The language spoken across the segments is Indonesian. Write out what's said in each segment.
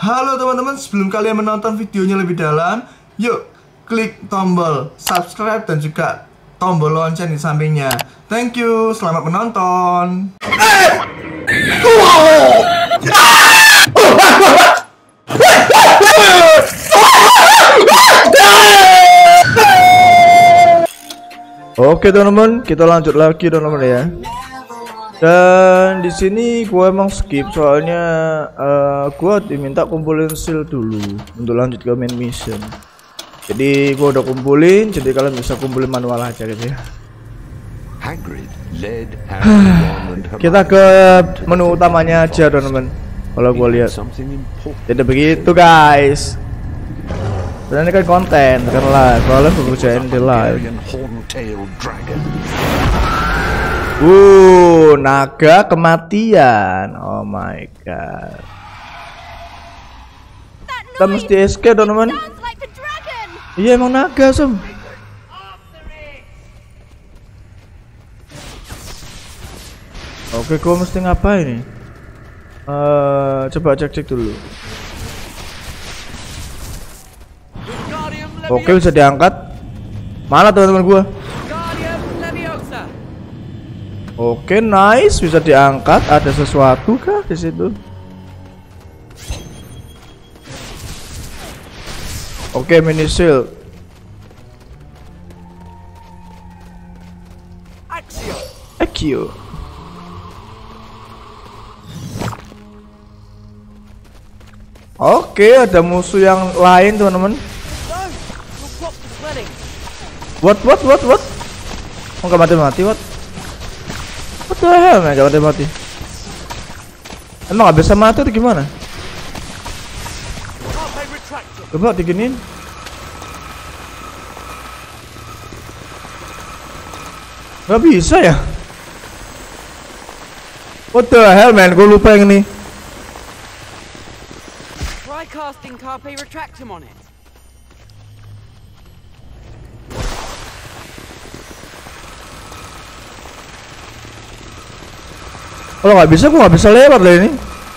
Halo teman-teman, sebelum kalian menonton videonya lebih dalam, yuk klik tombol subscribe dan juga tombol lonceng di sampingnya. Thank you, selamat menonton. Oke teman-teman, kita lanjut lagi teman-teman ya. Dan di sini gue emang skip soalnya uh, gue diminta kumpulin seal dulu untuk lanjut ke main mission. Jadi gue udah kumpulin, jadi kalian bisa kumpulin manual aja gitu ya. Kita ke menu utamanya aja teman-teman. Kalau gue lihat. Jadi begitu guys. Dan ini kan konten, kan live. Soalnya pekerjaan di live. Uh, naga kematian. Oh my god. Kita mesti escape, teman-teman. Iya emang naga, Sem. Oke, gua mesti ngapain nih? Uh, coba cek-cek dulu. Oke bisa diangkat. Mana teman-teman gua? Oke nice bisa diangkat. Ada sesuatu kah di situ? Oke mini shield. Axio. Oke, ada musuh yang lain, teman-teman. What what what what? Oh gak mati mati what? What the hell man gak mati mati? Emang gak bisa mati atau gimana? Coba diginin. Gak bisa ya? What the hell man? Gue lupa yang ini. Try casting Carpe Retractum on it. Kalau nggak bisa, gua nggak bisa lewat lah ini.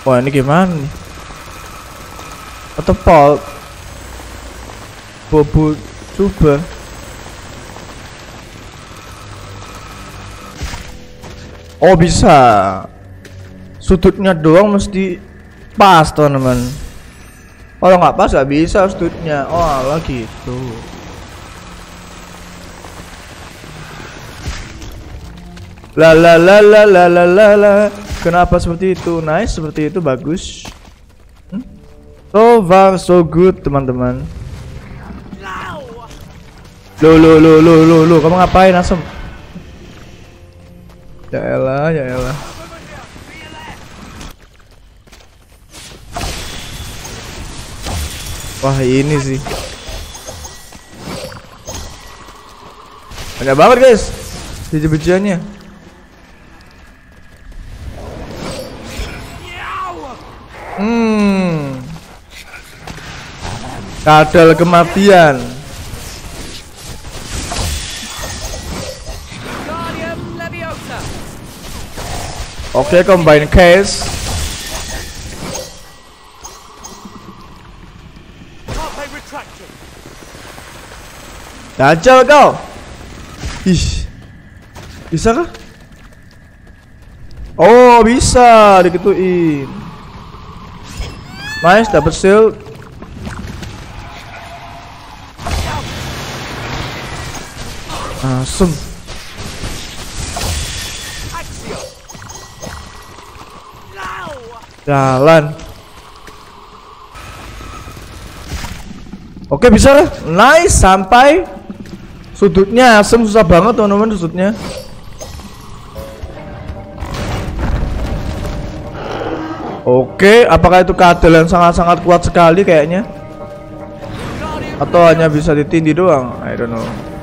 Wah ini gimana nih? Atau Paul Bobo coba. Oh bisa. Sudutnya doang mesti pas teman-teman. Kalau nggak pas nggak bisa sudutnya. Oh lagi gitu. La la la la la la la la. Kenapa seperti itu? Nice, seperti itu bagus. Hmm? So far so good, teman-teman. Lo lo lo lo lo lo, kamu ngapain asem? Ya elah, ya elah. Wah, ini sih. Banyak banget, guys. Biji-bijiannya. Kadal kematian. Oke, okay, combine case. Dajjal kau. Ih. Bisa kah? Oh, bisa diketuin. Nice, dapat shield. Asem. Jalan. Oke bisa lah. Nice sampai sudutnya asem susah banget teman-teman sudutnya. Oke, apakah itu kadal yang sangat-sangat kuat sekali kayaknya? Atau hanya bisa ditindih doang? I don't know.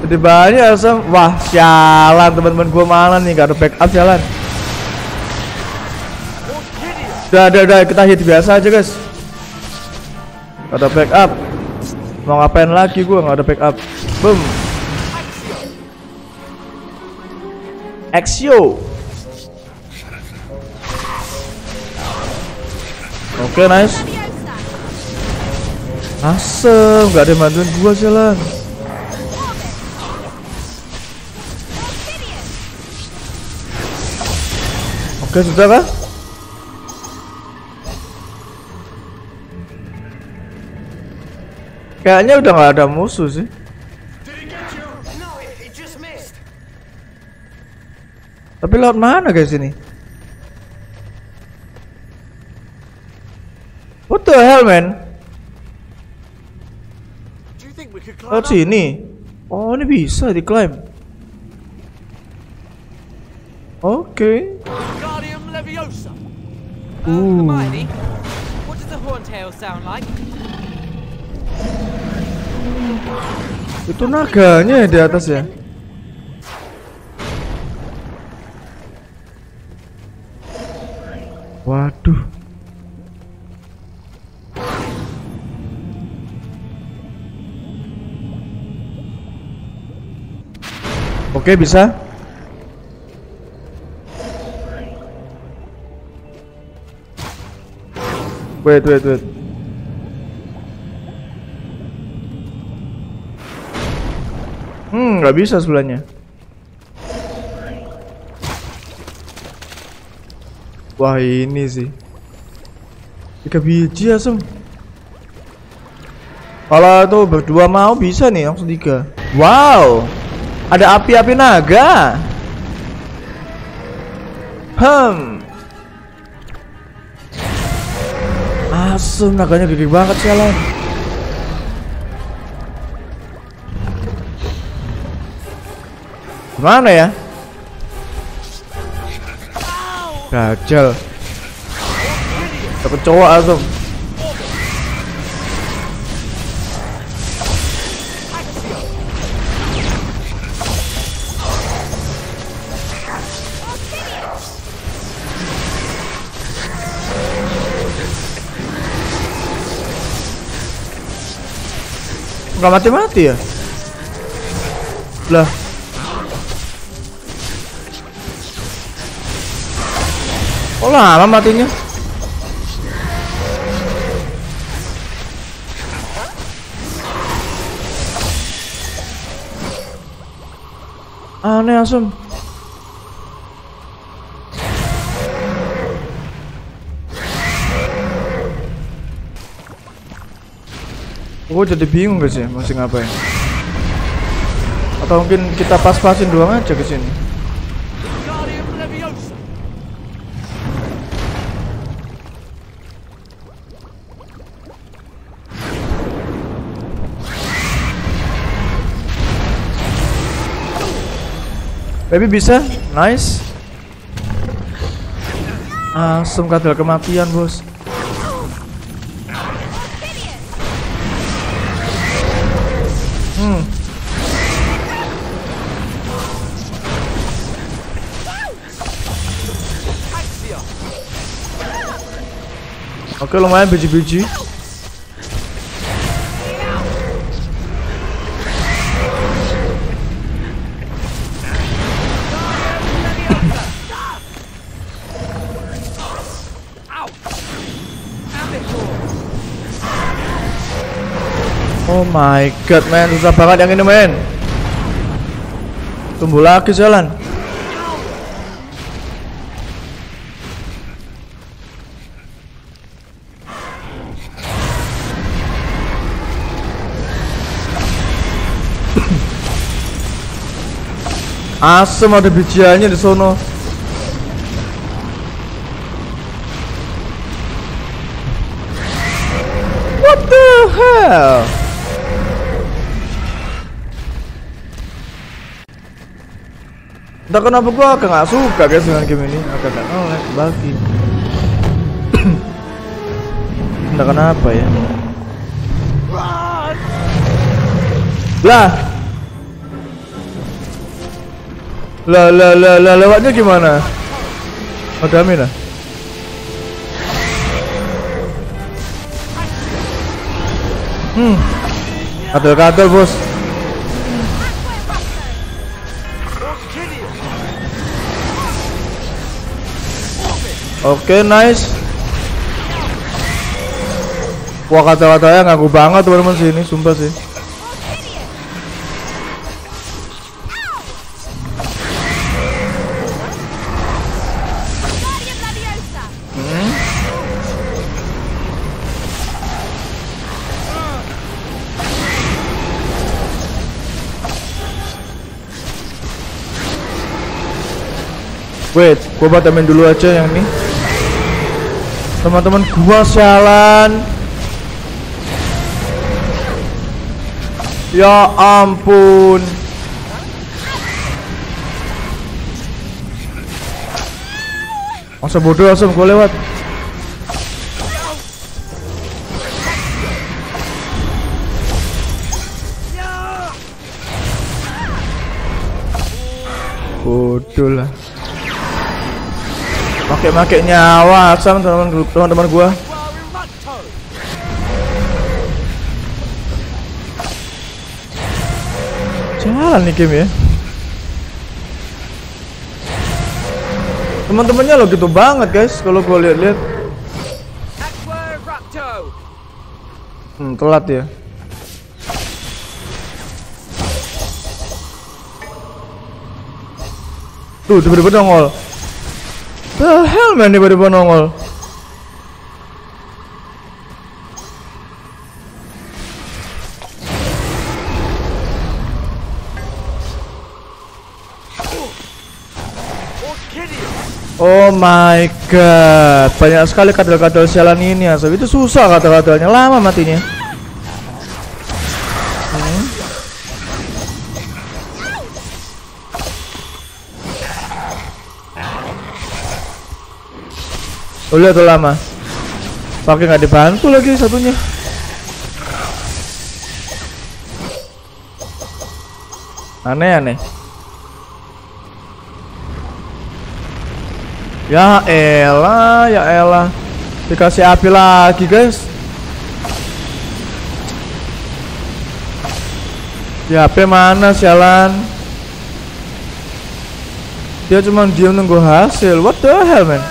Jadi banyak asam. Wah, jalan teman-teman gua mana nih? Gak ada backup jalan. Udah, udah, udah, kita hit biasa aja guys. Gak ada backup. Mau ngapain lagi gua? Gak ada backup. Boom. Exio Oke, nice. Asem, nggak ada yang bantuin gua jalan. Oke, sudah kah? Kayaknya udah nggak ada musuh sih. Tapi lewat mana guys ini? What the hell man? Lewat up? sini. Oh ini bisa diklaim. Oke. Uh, sound like? Itu naganya di atas ya. Waduh. Oke bisa. Wait wait wait. Hmm, nggak bisa sebelahnya. Wah ini sih. Tiga biji asem. Kalau tuh berdua mau bisa nih langsung tiga. Wow, ada api-api naga. Hmm. Asem naganya gede banget sialan. Gimana ya? Gajal. Takut cowok asem. Enggak mati-mati ya? Lah. Oh lama matinya? Aneh asem. Gue jadi bingung guys ya, masih ngapain? Atau mungkin kita pas-pasin doang aja ke sini. Baby bisa? Nice. Asem kadal kematian, Bos. Oke, lumayan biji-biji. Oh my god, man, susah banget yang ini, men. Tumbuh lagi jalan. Asem ada bijiannya di sono. What the hell? Entah kenapa gua agak gak suka guys dengan game ini Agak gak nolak bagi Entah kenapa ya Lah Lah lah lah lah lewatnya gimana? Oh dami lah Hmm Kadal-kadal bos Oke nice Wah kata-katanya ngaku banget teman-teman sini, sumpah sih. Wait, gua batamin dulu aja yang ini. Teman-teman gua sialan. Ya ampun. Masa bodoh asem gua lewat. Bodoh lah. Pakai-pakai nyawa sama teman-teman teman-teman gua. Jalan nih game ya. Teman-temannya lo gitu banget guys kalau gua lihat-lihat. Hmm, telat ya. Tuh, tiba-tiba nongol. The hell man tiba-tiba nongol. Oh my god, banyak sekali kadal-kadal sialan ini ya. Itu susah kata-katanya, lama matinya. Oh lihat tuh lama. Pakai nggak dibantu lagi satunya. Aneh aneh. Ya elah, ya elah. Dikasih api lagi, guys. Ya HP mana sialan? Dia cuma diam nunggu hasil. What the hell, man?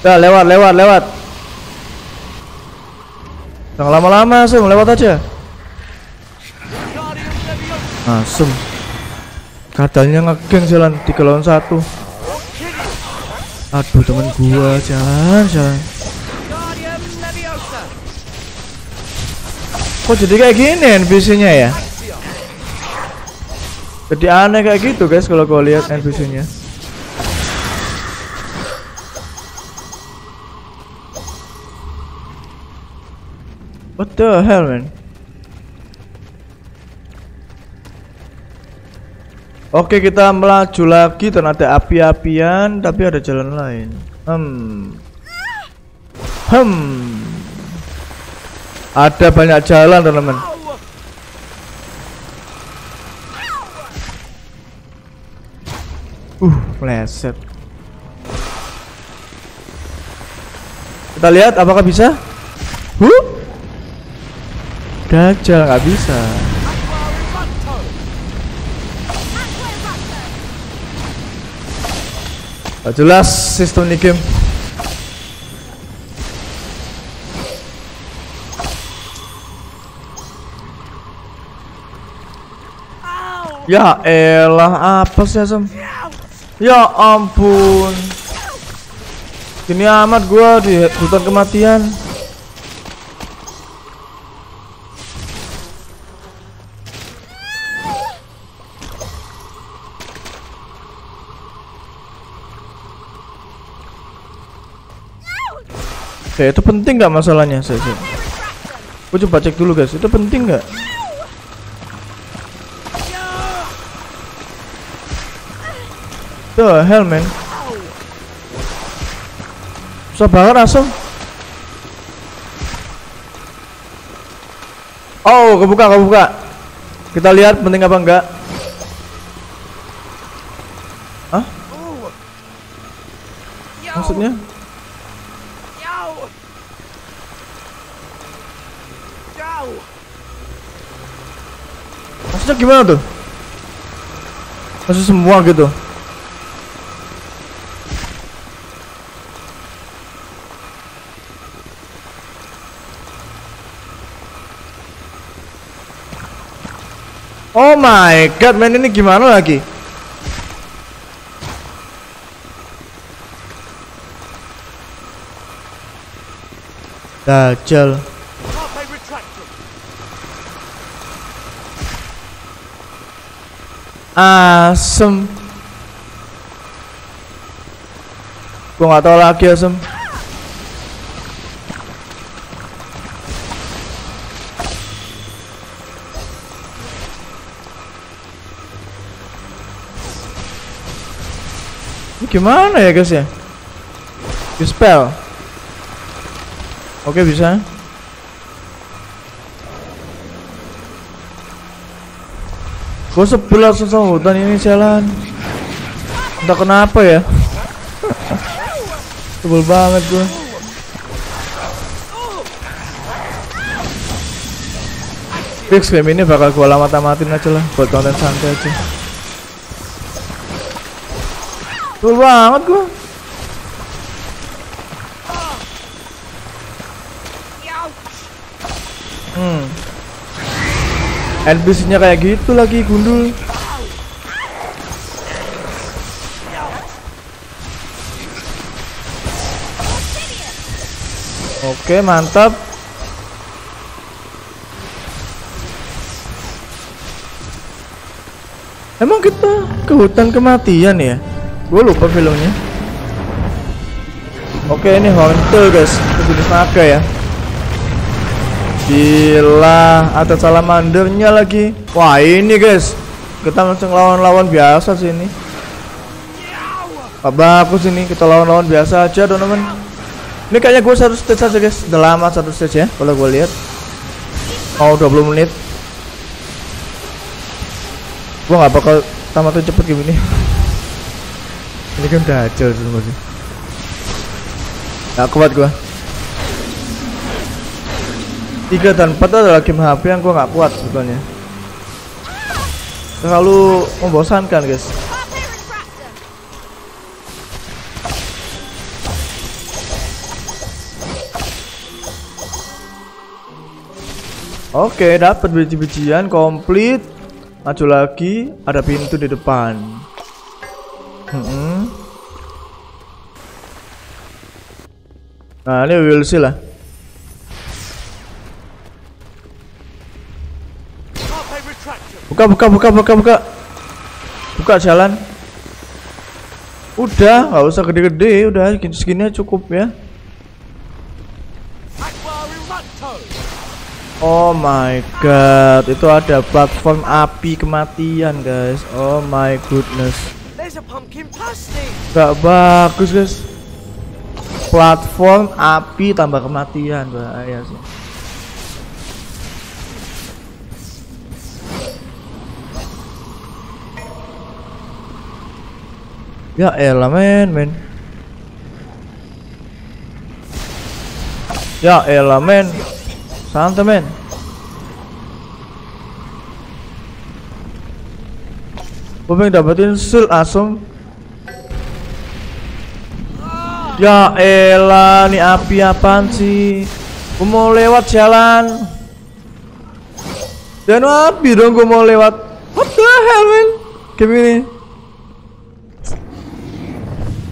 Dah lewat, lewat, lewat. Jangan lama-lama, Sem. Lewat aja. Asem. Katanya ngegeng jalan tiga lawan satu. Aduh temen gua jalan jalan. Kok jadi kayak gini NPC-nya ya? Jadi aneh kayak gitu guys kalau kau lihat NPC-nya. What the hell man? Oke kita melaju lagi ada api-apian tapi ada jalan lain. Hmm. Hmm. Ada banyak jalan teman-teman. Uh, meleset. Kita lihat apakah bisa? Huh? Dajjal nggak bisa. Gak jelas sistem ini game. Ya elah apa sih Asam? Ya ampun. Ini amat gua di hutan kematian. Oke, itu penting nggak masalahnya saya sih. Gua coba cek dulu guys, itu penting nggak? The hell man. Susah banget asem Oh kebuka kebuka. Kita lihat penting apa enggak gimana tuh? Masuk semua gitu. Oh my god, main ini gimana lagi? Dajjal. Asem. Gua nggak tahu lagi asem. Gimana ya guys ya? Dispel. Oke bisa. Gue sebel langsung sama hutan ini jalan. Entah kenapa ya. Sebel banget gue Fix game ini bakal gue lama tamatin aja lah Buat konten santai aja. Sebel banget gue NPC-nya kayak gitu lagi gundul. Oke, mantap. Emang kita ke hutan kematian ya? Gue lupa filmnya. Oke, ini Haunted guys, jenis naga ya. Gila, ada salamandernya lagi. Wah, ini guys. Kita langsung lawan-lawan biasa sih ini. Gak bagus ini, kita lawan-lawan biasa aja, teman-teman. Ini kayaknya gue satu stage aja guys. Udah lama satu stage ya, kalau gue lihat. Oh, 20 menit. Gue nggak bakal tamatin cepet gini. Ini kan udah aja sih. Gak kuat gue. 3 dan 4 adalah game HP yang gue nggak kuat sebetulnya. Terlalu membosankan guys. Oke dapat biji-bijian komplit. Maju lagi ada pintu di depan. Hmm. nah ini will see lah buka buka buka buka buka buka jalan udah nggak usah gede-gede udah segini cukup ya. Oh my god, itu ada platform api kematian guys. Oh my goodness, gak bagus guys. Platform api tambah kematian bahaya sih. Ya elah men men. Ya elah men. Santai men. Pengen dapetin sul asem. Ya elah, nih api apaan sih? Gue mau lewat jalan. Dan api dong gue mau lewat. What the hell man? Game ini.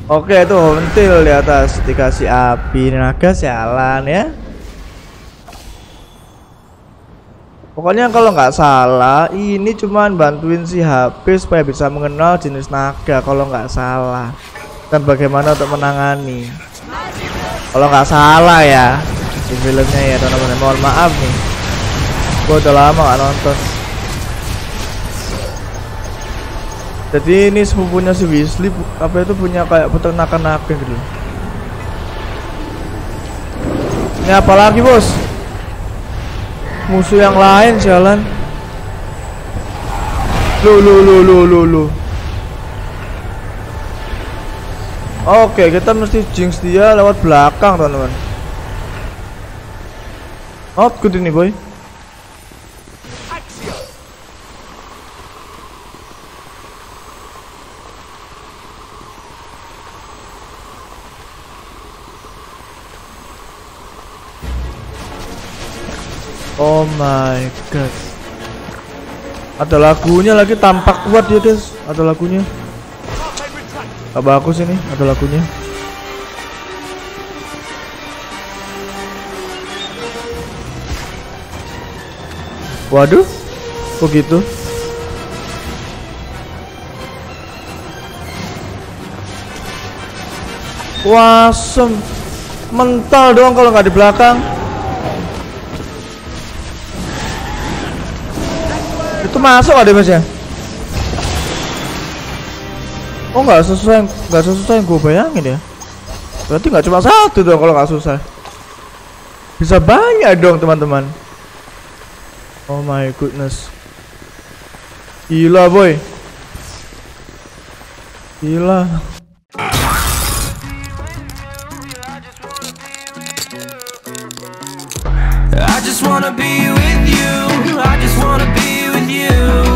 Oke itu hontil di atas dikasih api naga jalan ya. Pokoknya kalau nggak salah ini cuman bantuin si HP supaya bisa mengenal jenis naga kalau nggak salah dan bagaimana untuk menangani. Kalau nggak salah ya di filmnya ya teman-teman mohon maaf nih. Gua udah lama nggak nonton. Jadi ini sepupunya si Weasley apa itu punya kayak peternakan naga gitu. Ini apa lagi bos? Musuh yang lain jalan. Lu lu lu lu lu lu. Oke, kita mesti jinx dia lewat belakang, teman-teman. Oh, good ini, boy. Oh my god. Ada lagunya lagi tampak kuat dia guys. Ada lagunya. Gak bagus ini. Ada lagunya. Waduh, kok gitu? Wasem, mental dong kalau nggak di belakang. Masuk ada mas ya? Oh nggak sesuai, nggak sesuai yang gue bayangin ya. Berarti nggak cuma satu dong kalau nggak susah. Bisa banyak dong teman-teman. Oh my goodness. Gila boy. Gila. I just wanna be with you. I just you.